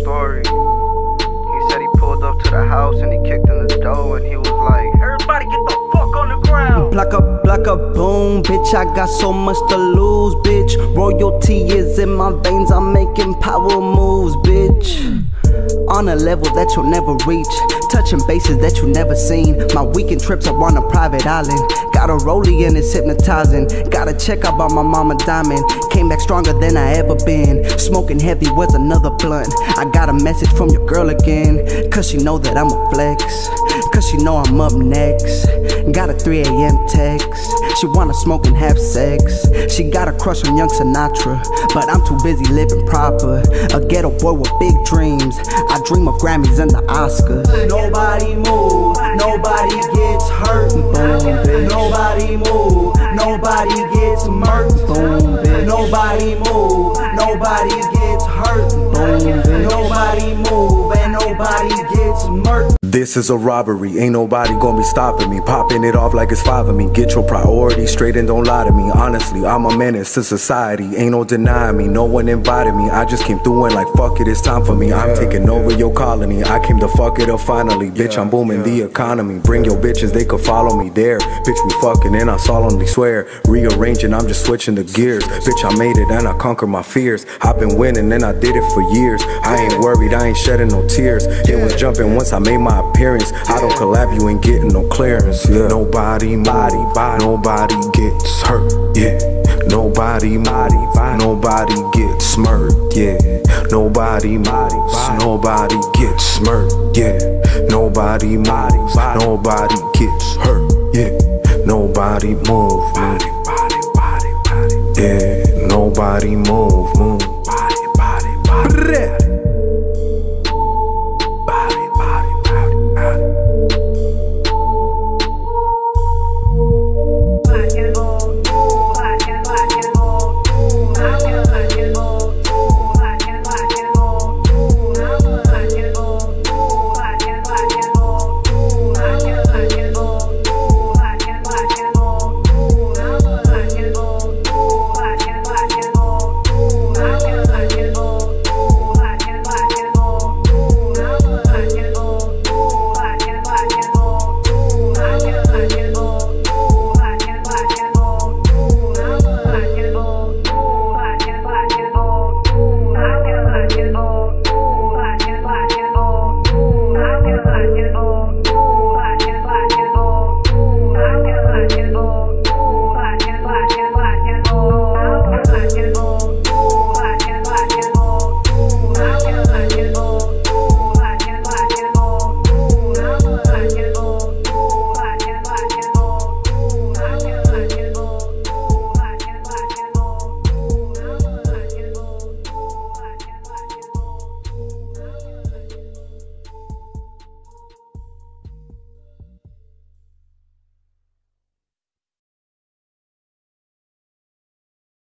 story. He said he pulled up to the house and he kicked in the door and he was like, Everybody get the fuck on the ground. Block up, block up, boom, bitch. I got so much to lose, bitch. Royalty is in my veins. I'm making power moves, bitch. On a level that you'll never reach touching bases that you never seen. My weekend trips are on a private island. Got a rollie and it's hypnotizing. Got a check up on my mama diamond. Came back stronger than I ever been. Smoking heavy was another blunt. I got a message from your girl again, cause she know that I'm a flex. Cause she know I'm up next. Got a 3 a.m. text. She wanna smoke and have sex. She got a crush on young Sinatra. But I'm too busy living proper. A ghetto boy with big dreams. I dream of Grammys and the Oscars. Nobody move, nobody gets hurt. Boom. Nobody move, nobody gets murked. Boom, bitch. Nobody move, nobody gets hurt. Boom, bitch. Nobody move and nobody gets murked. This is a robbery, ain't nobody gonna be stopping me. Popping it off like it's five of me. Get your priorities straight and don't lie to me. Honestly, I'm a menace to society, ain't no denying me. No one invited me, I just came through and like fuck it, it's time for me. I'm taking over your colony, I came to fuck it up finally. Bitch, I'm booming the economy. Bring your bitches, they could follow me there. Bitch, we fucking and I solemnly swear. Rearranging, I'm just switching the gears. Bitch, I made it and I conquered my fears. I've been winning and I did it for years. I ain't worried, I ain't shedding no tears. It was jumping once I made my appearance. I don't collab, you ain't getting no clearance. Yeah. Nobody, body, body, nobody gets hurt. Yeah. Nobody, body, nobody gets smirked. Yeah. Nobody, body, nobody gets smirked. Yeah. Nobody, body, nobody gets hurt. Yeah. Nobody move, move. Yeah. Nobody move, move. Body, body, body.